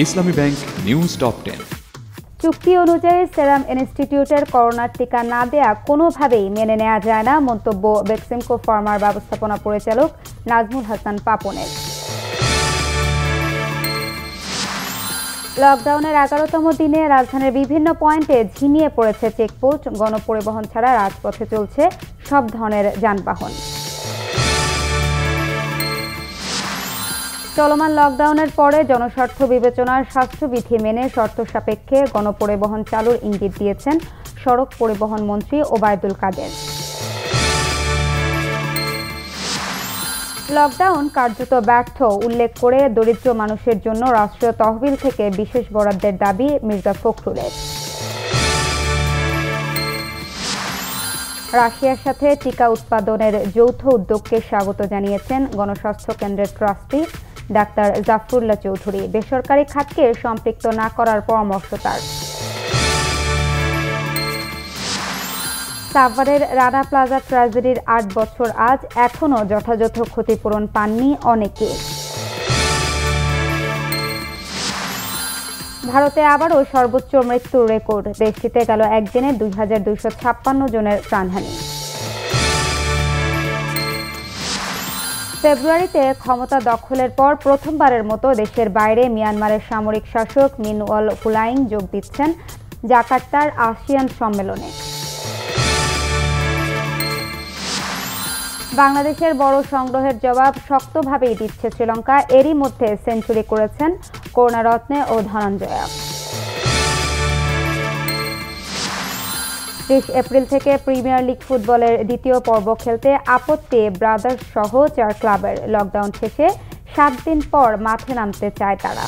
ইসলামী bank news top ten. চুক্তি অনুযায়ী সেরাম ইনস্টিটিউটের করোনার টিকা না দেয়া কোনোভাবেই মেনে নেওয়া যায় না, মন্তব্য বেক্সিমকো ফার্মার ব্যবস্থাপনা পরিচালক নাজমুল হাসান পাপনের। লকডাউনের এগারোতম দিনে রাজধানীর বিভিন্ন পয়েন্টে ঝিমিয়ে পড়েছে চেকপোস্ট গণপরিবহন ছাড়া রাজপথে চলছে সব ধরনের যানবাহন। চলমান লকডাউনের পরে জনস্বার্থ বিবেচনার স্বাস্থ্যবিধি মেনে শর্ত সাপেক্ষে গণপরিবহন চালুর ইঙ্গিত দিয়েছেন সড়ক পরিবহন মন্ত্রী ওবায়দুল কাদের। লকডাউন কার্যত ব্যর্থ, উল্লেখ করে দরিদ্র মানুষের জন্য রাষ্ট্রীয় তহবিল থেকে বিশেষ বরাদ্দের দাবি মির্জা ফখরুলের। রাশিয়ার সাথে টিকা উৎপাদনের যৌথ উদ্যোগকে স্বাগত জানিয়েছেন গণস্বাস্থ্য কেন্দ্রের ট্রাস্টি ডাক্তার জাফরুল্লাহ চৌধুরী। বেসরকারি খাতকে সম্পৃক্ত না করার পরামর্শ তার। সাভারের রানা প্লাজা ট্র্যাজেডির আট বছর আজ এখনও যথাযথ ক্ষতিপূরণ পাননি অনেকে। ভারতে আবারও সর্বোচ্চ মৃত্যুর রেকর্ড। দেশটিতে গেল একদিনে দুই হাজার দুইশো ছাপ্পান্ন জনের প্রাণহানি। ফেব্রুয়ারিতে ক্ষমতা দখলের পর প্রথমবারের মতো দেশের বাইরে মিয়ানমারের সামরিক শাসক মিনওয়াল হুলাইং যোগ দিচ্ছেন জাকার্তার আসিয়ান সম্মেলনে। বাংলাদেশের বড় সংগ্রহের জবাব শক্তভাবেই দিচ্ছে শ্রীলঙ্কা। এরই মধ্যে সেঞ্চুরি করেছেন করুণারত্নে ও ধনঞ্জয়া। ত্রিশ এপ্রিল থেকে প্রিমিয়ার লিগ ফুটবলের দ্বিতীয় পর্ব খেলতে আপত্তি ব্রাদার্স সহ চার ক্লাবের লকডাউন শেষে সাত দিন পর মাঠে নামতে চায় তারা।